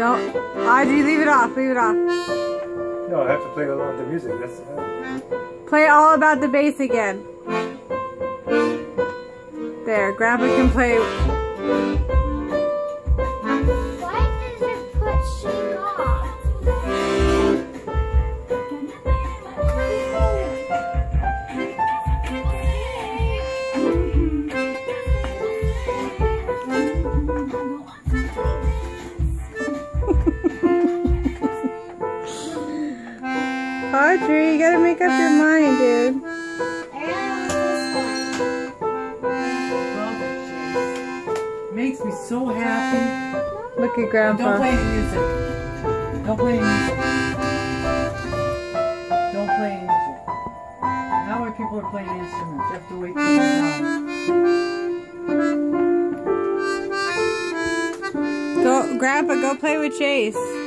Audrey, leave it off. Leave it off. No, I have to play along with the music. That's uh, Play all about the bass again. There, Grandpa can play. Audrey, you gotta make up your mind, dude. Makes me so happy. Look at Grandpa. Don't play any music. Don't play any music. Don't play any music. Now when people are playing instruments, you have to wait till they're done. Go, Grandpa, go play with Chase.